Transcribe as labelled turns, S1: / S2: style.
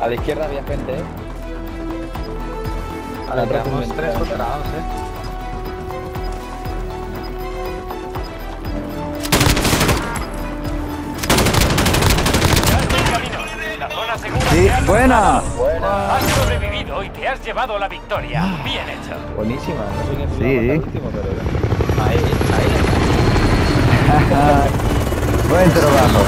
S1: A la izquierda había gente, ¿eh?
S2: Ahora
S1: Al rojo
S2: quedamos
S1: me-
S2: tres contra dos, eh.
S3: La zona segura
S4: Sí,
S3: te ha
S4: buena.
S3: Has sobrevivido y te has llevado la victoria. Ah. Bien hecho.
S1: Buenísima. No sé quién
S4: Sí.
S1: la último, pero... Ahí, ahí.
S4: Buen trabajo.